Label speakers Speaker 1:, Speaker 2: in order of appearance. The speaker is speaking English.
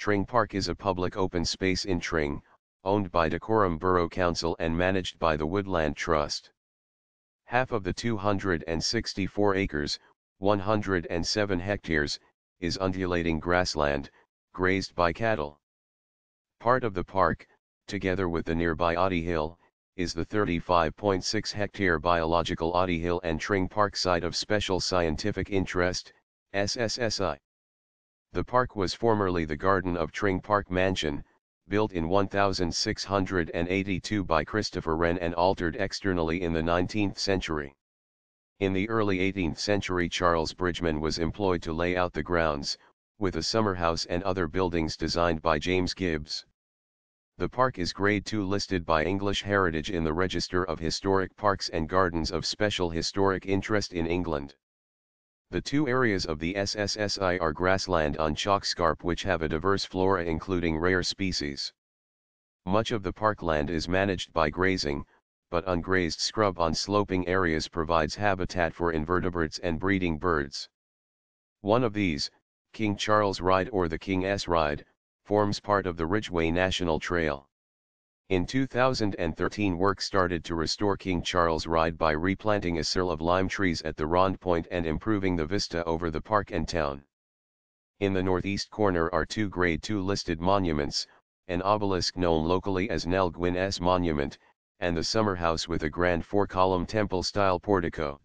Speaker 1: Tring Park is a public open space in Tring, owned by Dacorum Borough Council and managed by the Woodland Trust. Half of the 264 acres, 107 hectares, is undulating grassland, grazed by cattle. Part of the park, together with the nearby Oddy Hill, is the 35.6 hectare biological Oddy Hill and Tring Park Site of Special Scientific Interest, SSSI. The park was formerly the garden of Tring Park Mansion, built in 1682 by Christopher Wren and altered externally in the 19th century. In the early 18th century Charles Bridgeman was employed to lay out the grounds, with a summer house and other buildings designed by James Gibbs. The park is Grade 2 listed by English Heritage in the Register of Historic Parks and Gardens of Special Historic Interest in England. The two areas of the SSSI are grassland on chalk scarp which have a diverse flora including rare species. Much of the parkland is managed by grazing, but ungrazed scrub on sloping areas provides habitat for invertebrates and breeding birds. One of these, King Charles Ride or the King S Ride, forms part of the Ridgeway National Trail. In 2013 work started to restore King Charles Ride by replanting a cirle of lime trees at the Rond Point and improving the vista over the park and town. In the northeast corner are two Grade 2 listed monuments, an obelisk known locally as Nell Gwyn S Monument, and the summer house with a grand four-column temple-style portico.